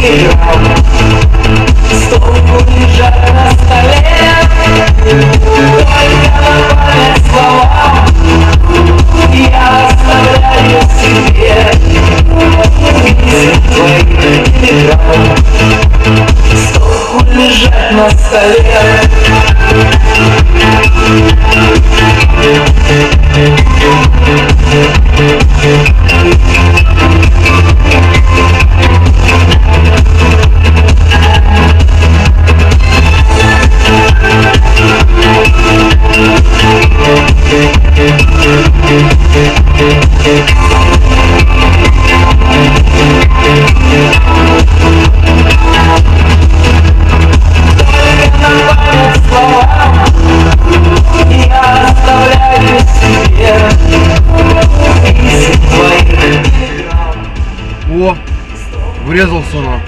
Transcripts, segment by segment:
Стол лежат на столе О, врезался на.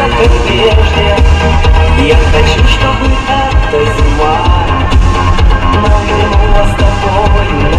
было, как прежде Я хочу, чтобы эта зима Нагрянула с тобой